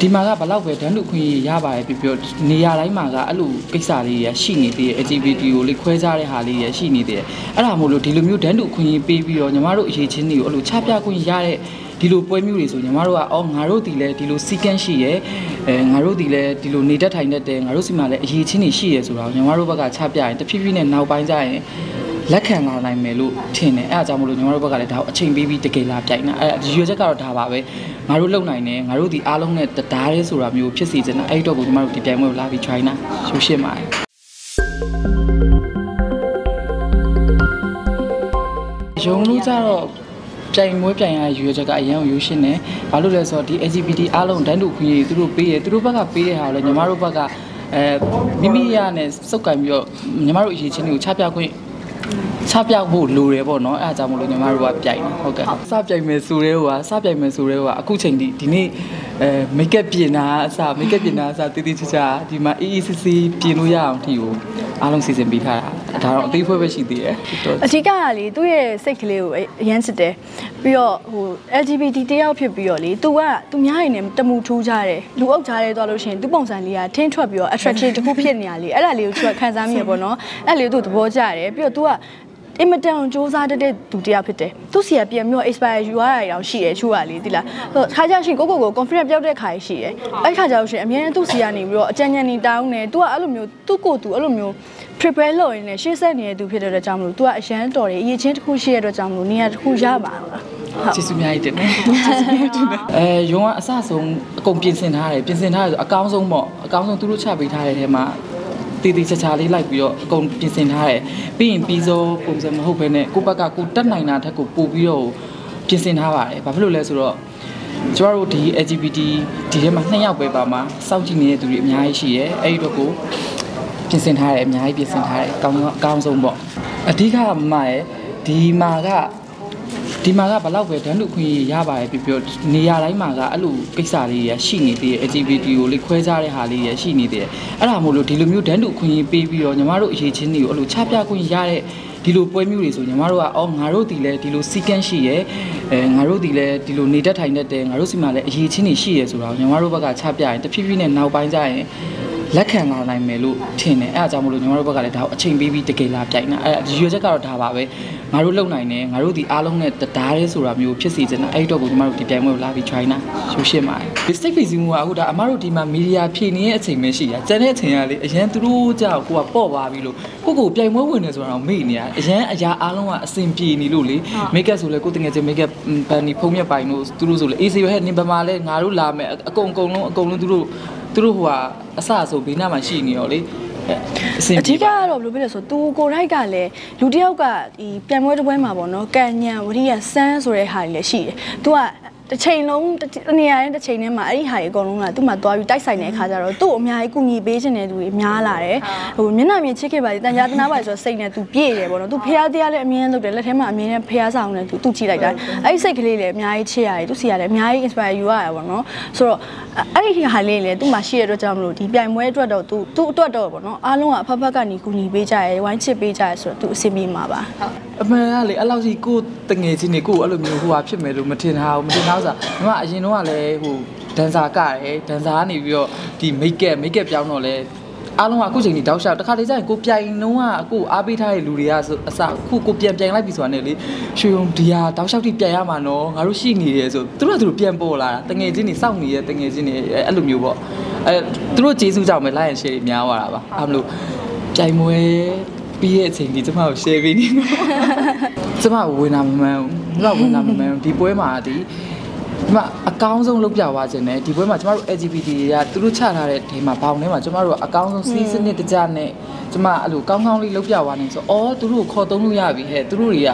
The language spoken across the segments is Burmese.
ဒီမှာကဘလောက်ပဲတန်းတူခွင့်ရရပါတယ်ပြပြနေရာတိုင်းမှာကအဲ့လိုကိစ္စလေးရရှိနေသေးတယ် LGBT ကိုလေခွဲခြားတဲ့ဟာလေးရရှိနေသေးတယ်အဲ့ဒါမို့လို့ဒီလိုမျိုးတန်းတူခွင့်ပေးပြီးတော့ညီမတို့အရေးချင်းတွေကိုအဲ့လိုချပြခွင့်ရတဲ့ဒီလိုပွဲမျိုးတွေဆိုညီမတို့ကအော်ငါတို့ဒီလဲဒီလိုစီကန်းရှိရဲအဲငါတို့ဒီလဲဒီလိုနေတတ်ထိုင်တတ်တယ်ငါတို့စီမှာလည်းအရေးချင်းတွေရှိရဲဆိုတော့ညီမတို့ဘက်ကချပြရင်တဖြည်းဖြည်းနဲ့နောက်ပိုင်းကျရင် လက်ခံလာနိုင်မယ်လို့ထင်တယ်အဲအကြောင်းမလို့ညီမတို့ဘက်ကလည်းဒါကိုအချိန်ပေးပြီးတကယ်လာပြိုင်တာအဲရွေချက်ကတော့ဒါပါပဲငါတို့လုံနိုင်တယ်ငါတို့ဒီအားလုံးနဲ့တသားရဲဆိုတာမျိုးဖြစ်စီချင်တာအဲ့တော့ကိုညီမတို့ဒီပြိုင်ပွဲကိုလာပြီး try နာရိုးရှင်းပါတယ်ရုံလို့ကြတော့ပြိုင်မွေးပြိုင်ရတဲ့ရွေချက်ကအရန်ကိုရိုးရှင်းတယ်ဘာလို့လဲဆိုတော့ဒီ LGBT အားလုံးတန်းတူခွင့်ရသူတို့ပေးရသူတို့ဘက်ကပေးတဲ့ဟာကိုလည်းညီမတို့ဘက်ကအဲမိမိရနဲ့စုပ်ကင်ပြီးတော့ညီမတို့အရေးချင်းတွေကိုချပြခွင့် ချပြဖို့လိုတယ်ပေါ့နော်အဲအကြောင်းမလို့ညီမတို့ကပြိုင်တယ်ဟုတ်ကဲ့စပြိုင်မယ်ဆိုတဲ့ဟိုကစပြိုင်မယ်ဆိုတဲ့ဟိုကအခုချိန်ဒီဒီနေ့အဲမိတ်ကပ်ပြင်တာအစမိတ်ကပ်ပြင်တာအစတည်တည်ချာချာဒီမှာအေးအေးဆေးဆေးပြင်လို့ရအောင်ဒီကိုအားလုံးစီစဉ်ပေးထားတာဒါတော့အသေးဖွဲပဲရှိသေးတယ်တော်အဓိကကလေသူ့ရဲ့စိတ်ကလေးကိုအရန်စစ်တယ်ပြီးတော့ဟို LGBT တယောက်ဖြစ်ပြီးတော့လေ तू ကသူများရင်နဲ့တမူထူးကြတယ်လူအုပ်ကြားတယ်သွားလို့ရှိရင်သူပုံစံလေးကထင်းထွက်ပြီးတော့ attraction တစ်ခုဖြစ်နေရလေအဲ့ဒါလေးကိုသူကခံစားမိရပေါ့နော်အဲ့လေးကိုသူသဘောကျတယ်ပြီးတော့ तू က အင်မတန်စူးစမ်းတတ်တဲ့သူတစ်ယောက်ဖြစ်တယ်သူစီကပြန်ပြီးတော့ expire ယူရတာရောရှိတယ်ချို့ကလေဒီလားဆိုတော့ခါကြရှင်ကိုကိုကို confidence ပြောက်တဲ့ခါရှိတယ်အဲ့ခါကြလို့ရှိရင်အမြဲတမ်းသူစီကနေပြီးတော့အကြံဉာဏ်နေတောင်းနေ तू ကအဲ့လိုမျိုးသူ့ကိုယ်သူအဲ့လိုမျိုး prepare လုပ်ရင်းနဲ့ရှေ့ဆက်နေတဲ့သူဖြစ်တဲ့အတွက်ကြောင့်မလို့ तू ကအရန်တော်တယ်အရေးချင်းတစ်ခုရှိတဲ့အတွက်ကြောင့်မလို့နေရာတစ်ခုရပါတော့လားဟုတ်ကျေးဇူးအများကြီးတင်တယ်ကျေးဇူးအများကြီးတင်တယ်အဲရုံကအစဆုံးအကုန်ပြင်ဆင်ထားတယ်ပြင်ဆင်ထားတယ်ဆိုအကောင်းဆုံးပေါ့အကောင်းဆုံးသူတို့ချပေးထားတဲ့ထဲမှာ တည်တည်ချာချာလေးလိုက်ပြီးတော့အကုန်ပြင်ဆင်ထားတယ်ပြီးရင်ပြီးစောပုံစံမဟုတ်ဘဲနဲ့ကိုယ့်ဘက်ကကိုယ်တက်နိုင်တာထက်ကိုပို့ပြီးတော့ပြင်ဆင်ထားပါတယ်ဘာဖြစ်လို့လဲဆိုတော့ကျမတို့ဒီ LGBT ဒီထဲမှာနှစ်ယောက်ပဲပါမှာစောင့်ကြည့်နေတဲ့သူတွေအများကြီးရှိရဲအဲ့ဒီတော့ကိုပြင်ဆင်ထားတယ်အများကြီးပြင်ဆင်ထားတယ်အကောင်းဆုံးအကောင်းဆုံးပေါ့အဓိကမှရဲ့ဒီမှာက ဒီမှာကဘလောက်ပဲတန်းတူခွင့်ရရပါတယ်ပြပြနေရာတိုင်းမှာကအဲ့လိုကိစ္စလေးရရှိနေသေးတယ် LGBT ကိုလေခွဲခြားတဲ့ဟာလေးရရှိနေသေးတယ်အဲ့ဒါမို့လို့ဒီလိုမျိုးတန်းတူခွင့်ရပေးပြီးတော့ညီမတို့အရေးချင်းတွေကိုအဲ့လိုချပြခွင့်ရတဲ့ဒီလိုပွဲမျိုးတွေဆိုညီမတို့ကအော်ငါတို့ဒီလဲဒီလိုစီကန်းရှိရဲအဲငါတို့ဒီလဲဒီလိုနေတတ်ထိုင်တတ်တယ်ငါတို့စီမှာလည်းအရေးချင်းတွေရှိရဲဆိုတော့ညီမတို့ဘက်ကချပြရင်တဖြည်းဖြည်းနဲ့နောက်ပိုင်းကျရင် လက်ခံလာနိုင်မယ်လို့ထင်တယ်အဲအကြောင်းမလို့ညီမတို့ဘက်ကလည်းဒါကိုအချိန်ပေးပြီးတကယ်လာပြိုင်တာအဲရွေချက်ကတော့ဒါပါပဲငါတို့လုံနိုင်တယ်ငါတို့ဒီအားလုံးနဲ့တသားရဲဆိုတာမျိုးဖြစ်စီချင်တာအဲ့တော့ကိုညီမတို့ဒီပြိုင်ပွဲကိုလာပြီး try နာရိုးရှင်းပါတယ်ဒီ stick facing ကအခုဒါအမတို့ဒီမှာ media ဖြည့်နေတဲ့အချိန်ပဲရှိတာကျန်တဲ့အချိန်ကလေအရန်သူတို့ကြောက်ကိုကပေါ့သွားပြီလို့ကိုကိုပြိုင်ပွဲဝင်နေဆိုတာတော့မေ့နေရအရန်အရာအားလုံးကအဆင်ပြေနေလို့လေ make up ဆိုလဲကိုတငယ်ချင်း make up ဘန်နီဖုံးမြက်ပိုင်လို့သူတို့ဆိုလဲ easy ပဲနင်ဘမှာလဲငါတို့လာမယ်အကုန်အကုန်လုံးအကုန်လုံးသူတို့ သူတို့ဟိုကအစအဆိုဘေးနားမှာရှိနေရောလေအဆင်အဓိပြေကကတော့ဘယ်လိုဖြစ်လဲဆိုသူကိုရိုက်ကလည်းလူတစ်ယောက်ကဒီပြန်ပွဲတစ်ပွဲမှာပေါ့နော်ကန်ညံဝရိယစမ်းဆိုတဲ့ဟာတွေလည်းရှိတယ်။ तू က တစ်ချိန်လုံးတစ်နေရာနဲ့တစ်ချိန်ထဲမှာအဲ့ဒီဟာကြီးအကုန်လုံးကသူ့မှာသွားပြီးတိုက်ဆိုင်တဲ့အခါကျတော့သူ့အများကြီးကူညီပေးခြင်းတဲ့သူတွေများလာတယ်ဟိုမျက်နှာမြင်ချစ်ခဲ့ပါသေးတန်ရာတနာပါဆိုတော့စိတ်နဲ့သူပြည့်တယ်ပေါ့နော်သူဖះတရားလည်းအမြင်လုပ်တယ်လက်ထဲမှာအမြင်နဲ့ဖះဆောင်နဲ့သူသူကြည့်လိုက်တာအဲ့ဒီစိတ်ကလေးလည်းအများကြီးချစ်ရတယ်သူစီရတယ်အများကြီး inspire ယူရတယ်ပေါ့နော်ဆိုတော့အဲ့ဒီဟာလေးလည်းသူ့မှာရှိရတော့ကြောင့်မလို့ဒီပြိုင်ပွဲအတွက်တော့သူသူအတွက်တော့ပေါ့နော်အားလုံးကအဖက်ဖက်ကနေကူညီပေးကြရဲဝိုင်းချစ်ပေးကြရဲဆိုတော့သူအဆင်ပြေမှာပါဟုတ် အမှန်ကလေအဲ့လောက်ကြီးကိုယ်တငယ်ချင်းတွေကိုအဲ့လိုမျိုးဟိုဟာဖြစ်မယ်လို့မထင်တာဘူးမထင်တာဆိုတာညီမအရင်တော့ကလည်းဟိုဒန်ဆာကတယ်ဒန်ဆာကနေပြီးတော့ဒီမိတ်ကက်မိတ်ကက်ပြောင်းတော့လဲအားလုံးကအခုချိန်ကြီးတောက်လျှောက်တစ်ခါတည်းကျရင်ကိုပြိုင်လုံးကအခုအားပေးထားတဲ့လူတွေကဆိုအစအခုကိုပြန်ပြန်လိုက်ပြီဆိုတာနဲ့လေရွှေုံဒီဟာတောက်လျှောက်ထိပြန်ရမှာနော်ငါတို့ရှိနေတယ်ဆိုသူတို့ကသူတို့ပြန်ပေါ်လာတာတငယ်ချင်းတွေစောင့်နေရတငယ်ချင်းတွေအဲ့လိုမျိုးပေါ့အဲသူတို့ကျေးဇူးကြောင့်ပဲလိုက်ရရှယ်များသွားတာပါအဲ့လိုပြိုင်မွေ ပြီးရဲ့အချိန်ကြီးကျမကို share ပေးနေတော့ကျမဝင်တာမမှန်ဘူးကျမဝင်တာမမှန်ဘူးဒီပွဲမှာဒီဒီမှာအကောင်းဆုံးလုပ်ပြသွားခြင်းနဲ့ဒီပွဲမှာကျမတို့ LGBT တွေကသူတို့ချထားတဲ့ဒီမှာဘောင်ထဲမှာကျမတို့ကအကောင်းဆုံးစီးစနစ်တကျနဲ့ကျမအဲ့လိုကောင်းကောင်းလေးလုပ်ပြသွားနေဆိုအော်သူတို့ကိုခေါ်သုံးလို့ရပြီဟဲ့သူတို့တွေက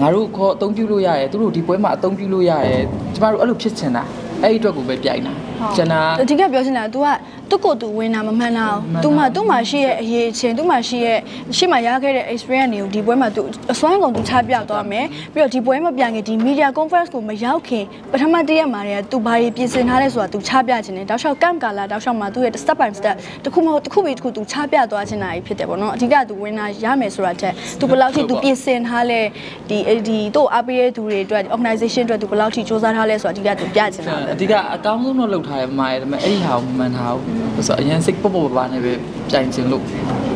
ငါတို့ခေါ်အသုံးပြုလို့ရတယ်သူတို့ဒီပွဲမှာအသုံးပြုလို့ရတယ်ကျမတို့အဲ့လိုဖြစ်ချင်တာ အဲ့ဒီအတွက်ကိုပဲပြိုင်တာကျန်တာ အဓိကပြောချင်တာက तू ကသူ့ကိုယ်သူဝင်တာမမှန်တာ။ तू မှသူ့မှာရှိရဲ့အရေးချင်း तू မှရှိရဲ့ရှေ့မှာရခဲ့တဲ့ experience တွေကိုဒီပွဲမှာ तू အစွမ်းကုန် तू ချပြသွားမယ်။ပြီးတော့ဒီပွဲမပြန်ခင်ဒီ media conference ကိုမရောက်ခင်ပထမတစ်ရက်မှာတည်းက तू ဘာတွေပြင်ဆင်ထားလဲဆိုတာ तू ချပြခြင်းနဲ့တောက်လျှောက် camp ကာလာတောက်လျှောက်မှာ तू ရဲ့ step by step တစ်ခုမဟုတ်တစ်ခုပြီးတစ်ခု तू ချပြသွားခြင်းတာကြီးဖြစ်တယ်ပေါ့နော်။အဓိက तू ဝင်တာရမယ်ဆိုတာချက် तू ဘယ်လောက်ထိ तू ပြင်ဆင်ထားလဲဒီဒီတို့အားပေးတဲ့သူတွေအတွက် organization အတွက် तू ဘယ်လောက်ထိစ조사ထားလဲဆိုတာအဓိက तू ပြချင်တာပဲ အဓိကအကောင်းဆုံးတော့လုပ်ထားတယ်မှားရတယ်ဒါပေမဲ့အဲ့ဒီဟာကိုမမှန်ထားဘူးဆိုတော့အရင်စိတ်ပုတ်ပုတ်ပါပါနဲ့ပဲကြိုင်ချင်လို့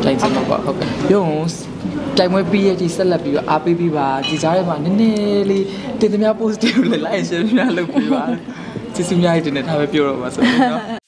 ကြိုင်ချင်လို့ပါဟုတ်ကဲ့ရုံတိုင်မွေးပြီးရကြီးဆက်လက်ပြီးတော့အားပေးပြီးပါဒီကြားထဲမှာနည်းနည်းလေးတင်သမျှ post တွေကိုလည်း like share များလုပ်ပြီးပါကျေးဇူးများတင်နေထားပဲပြောတော့ပါဆိုတော့နော်